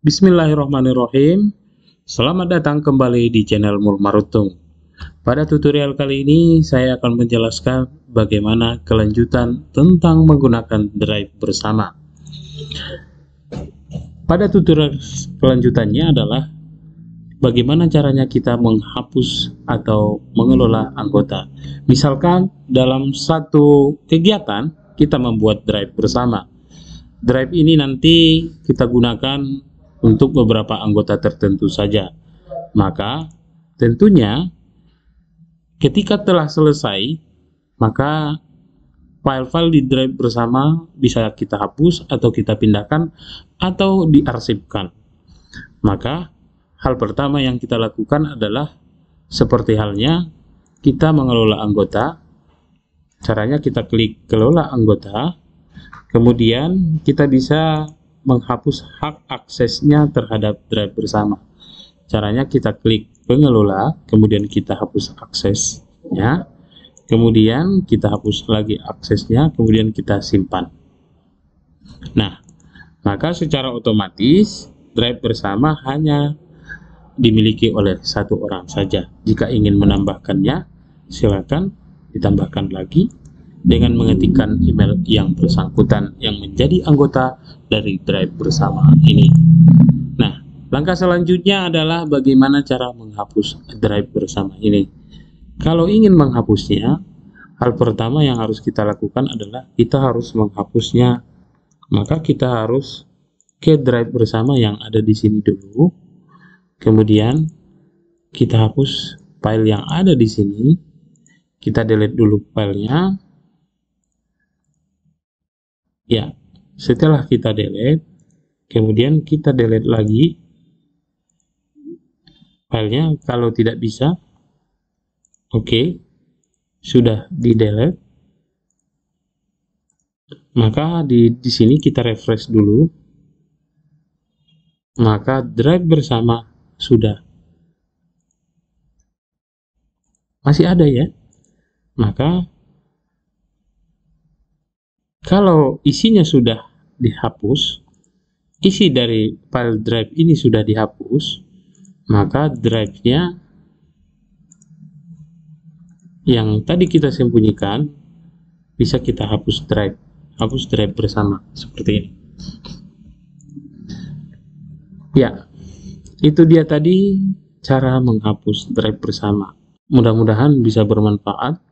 Bismillahirrahmanirrahim. Selamat datang kembali di channel Mulmarutung Pada tutorial kali ini saya akan menjelaskan bagaimana kelanjutan tentang menggunakan drive bersama. Pada tutorial kelanjutannya adalah bagaimana caranya kita menghapus atau mengelola anggota. Misalkan dalam satu kegiatan kita membuat drive bersama. Drive ini nanti kita gunakan untuk beberapa anggota tertentu saja. Maka tentunya ketika telah selesai, maka file-file di drive bersama bisa kita hapus atau kita pindahkan atau diarsipkan. Maka hal pertama yang kita lakukan adalah seperti halnya kita mengelola anggota. Caranya kita klik kelola anggota Kemudian kita bisa menghapus hak aksesnya terhadap drive bersama. Caranya kita klik pengelola, kemudian kita hapus aksesnya, kemudian kita hapus lagi aksesnya, kemudian kita simpan. Nah, maka secara otomatis drive bersama hanya dimiliki oleh satu orang saja. Jika ingin menambahkannya, silakan ditambahkan lagi dengan mengetikkan email yang bersangkutan yang menjadi anggota dari drive bersama ini. Nah, langkah selanjutnya adalah bagaimana cara menghapus drive bersama ini. Kalau ingin menghapusnya, hal pertama yang harus kita lakukan adalah kita harus menghapusnya. Maka kita harus ke drive bersama yang ada di sini dulu. Kemudian kita hapus file yang ada di sini. Kita delete dulu filenya Ya, setelah kita delete, kemudian kita delete lagi filenya kalau tidak bisa. Oke, okay, sudah di delete. Maka di, di sini kita refresh dulu. Maka drive bersama sudah. Masih ada ya? Maka kalau isinya sudah dihapus, isi dari file drive ini sudah dihapus, maka drive-nya yang tadi kita sembunyikan bisa kita hapus drive, hapus drive bersama seperti ini. Ya, itu dia tadi cara menghapus drive bersama. Mudah-mudahan bisa bermanfaat